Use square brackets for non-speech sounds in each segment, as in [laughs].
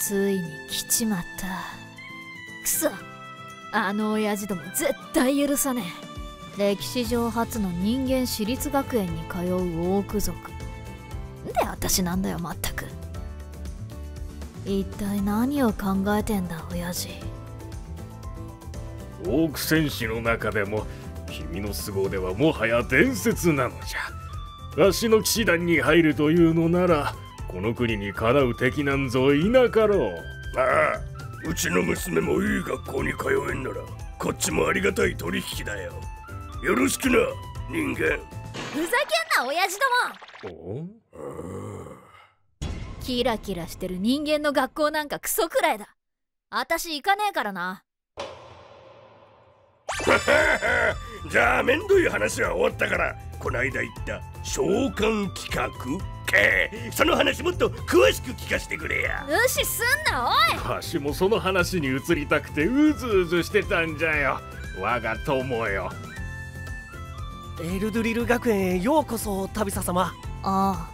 ついに来ちまった。くそ。あの親父ども絶対許さねえ。歴史上初の人間私立学園に通うオーク族。で私なんだよまったく。一体何を考えてんだ親父。オーク戦士の中でも君の凄腕はもはや伝説なのじゃ。わしの騎士団に入るというのならこの国にかなう敵なんぞいなかろ。うああうちの娘もいい学校に通えんならこっちもありがたい取引だよ。よろしくな人間。ふざけんな親父ども。キラキラしてる人間の学校なんかクソくらいだ。私行かねえからな [laughs] じゃあめんどい話は終わったからこないだ言った召喚企画？けその話もっと詳しく聞かせてくれや。無視すんなおい。わしもその話に移りたくてうずうずしてたんじゃよ。我が友よ。エルドゥリル学園へようこそ旅サ様。ああ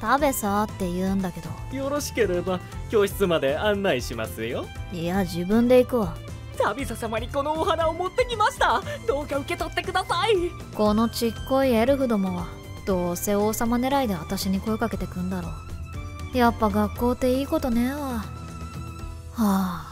食べさって言うんだけど。よろしければ教室まで案内しますよ。いや自分で行くわ旅サ様にこのお花を持ってきました。どうか受け取ってください。このちっこいエルフどもはどうせ王様狙いで私に声かけてくんだろう。やっぱ学校っていいことね。えわはあ。